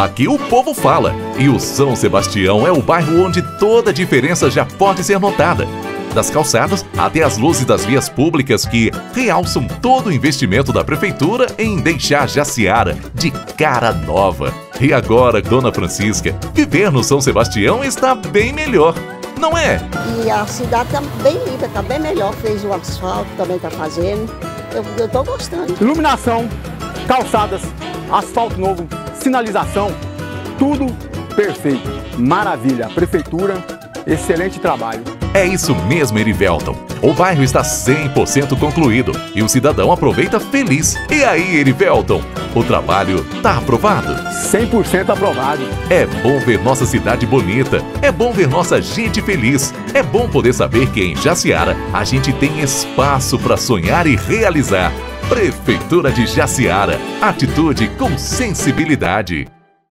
Aqui o povo fala. E o São Sebastião é o bairro onde toda diferença já pode ser notada. Das calçadas até as luzes das vias públicas que realçam todo o investimento da prefeitura em deixar Jaciara de cara nova. E agora, Dona Francisca, viver no São Sebastião está bem melhor, não é? E a cidade está bem limpa, está bem melhor. Fez o asfalto, também está fazendo. Eu estou gostando. Iluminação, calçadas, asfalto novo, sinalização, tudo perfeito. Maravilha. Prefeitura, excelente trabalho. É isso mesmo, Erivelton. O bairro está 100% concluído e o cidadão aproveita feliz. E aí, Erivelton? O trabalho tá aprovado? 100% aprovado. É bom ver nossa cidade bonita. É bom ver nossa gente feliz. É bom poder saber que em Jaciara a gente tem espaço para sonhar e realizar. Prefeitura de Jaciara. Atitude com sensibilidade.